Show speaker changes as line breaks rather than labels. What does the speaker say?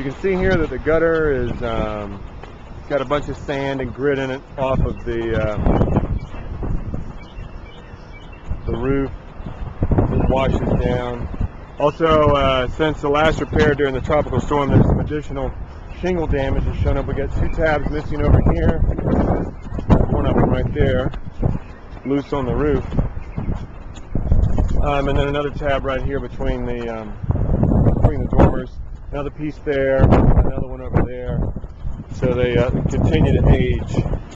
You can see here that the gutter is um, got a bunch of sand and grit in it off of the uh, the roof. It washes down. Also, uh, since the last repair during the tropical storm, there's some additional shingle damage that's shown up. We got two tabs missing over here. One of them right there, loose on the roof. Um, and then another tab right here between the um. Another piece there, another one over there. So they uh, continue to age.